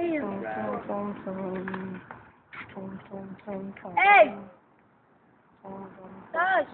Hey! Hey!